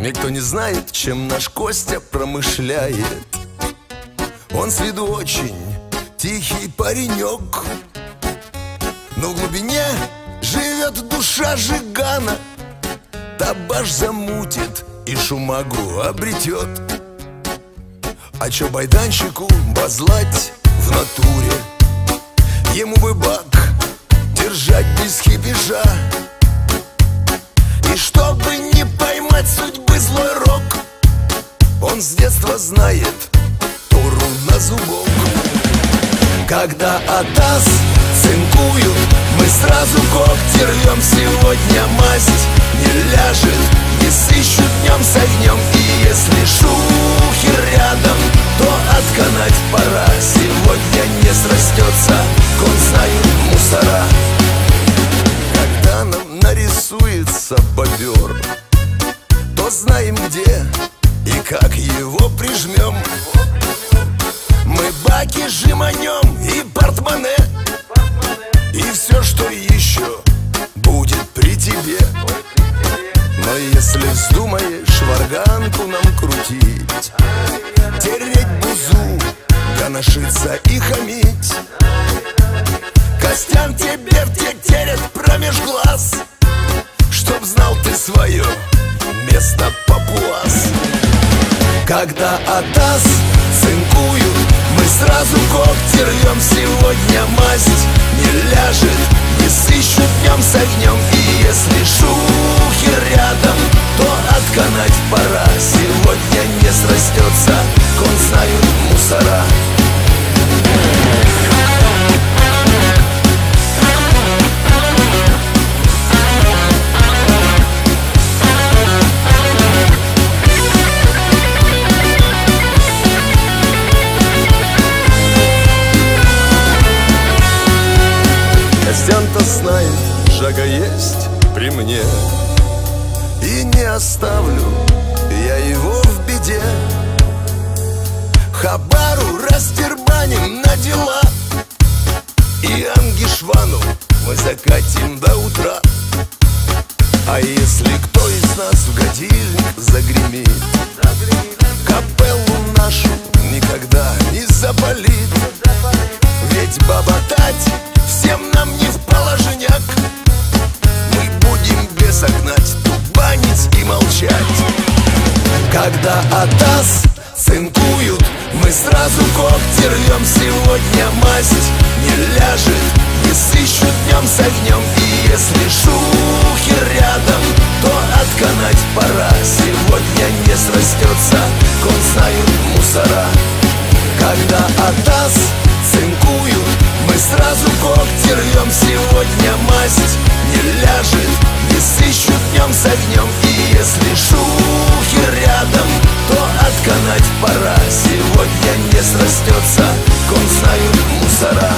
Никто не знает, чем наш Костя промышляет. Он с виду очень тихий паренек. Но в глубине живет душа жигана. Табаш замутит и шумагу обретет. А чё байданщику базлать в натуре? Ему бы бак держать без хипежа Когда Атас цинкуют Мы сразу когти рвем Сегодня масть не ляжет Не сыщут днем с огнем И если шухер рядом То отканать пора. Сегодня не срастется Кон знают мусора. Когда нам нарисуется бобер То знаем где и как его прижмем И все, что еще будет при тебе. Но если вздумаешь варганку нам крутить Тереть бузу, гоношиться и хамить. Костян тебе втетерет промеж глаз Чтоб знал ты свое место папуас. Когда Атас цинкуют Мы сразу когти рвем Сегодня масть не ляжет Не сыщут днем с огнем И если шухер рядом То отканать пора Костян-то знает, жага есть при мне. И не оставлю я его в беде. Хабару растербаним на дела. И Ангишвану мы закатим до утра. А если кто из нас Когда Атас цинкуют. Мы сразу когти рвем Сегодня масть не ляжет. Не сыщут днем с огнем И если шухер рядом То отканать пора. Сегодня не срастется Кон знают мусора. Когда Атас цинкуют Мы сразу когти рвем Сегодня масть не ляжет. Не сыщут днем с огнем И если шухер То отканать пора. Сегодня не срастется Кон знают мусора